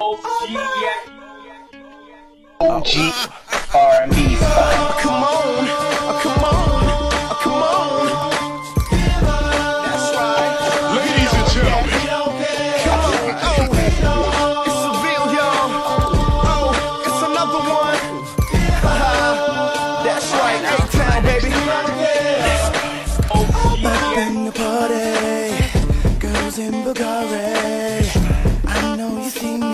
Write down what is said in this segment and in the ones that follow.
OG. Come on, oh, come on, oh, come on. That's right. Ladies and gentlemen, Come on, oh, it's y'all. Oh, it's another one. That's right, A-Town, baby. Back in the party, girls in Bulgari. I know you see me.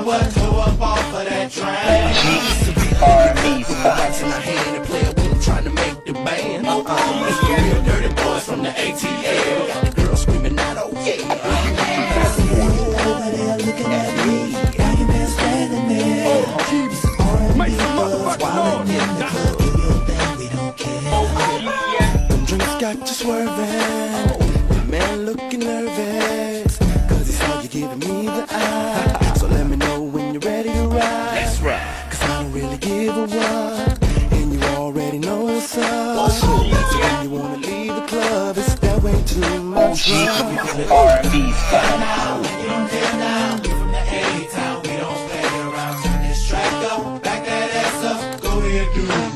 OG R&B style. Lights in our hand and play a wheel trying to make the band. Uh-uh. It's the real dirty boys from the ATL. Got the girls screaming out, oh yeah. Over there looking at me. I can best stand in there. make some motherfucking noise. We don't care. Them drinks got you swerving. The man looking nervous. Cause he saw you giving me the eye. really give a what. And you already know what's up. So when you wanna leave the club It's that way too much. OG, R&B, find out you don't care now, we from the A town We don't play around, turn this track up Back that ass up, go ahead, dude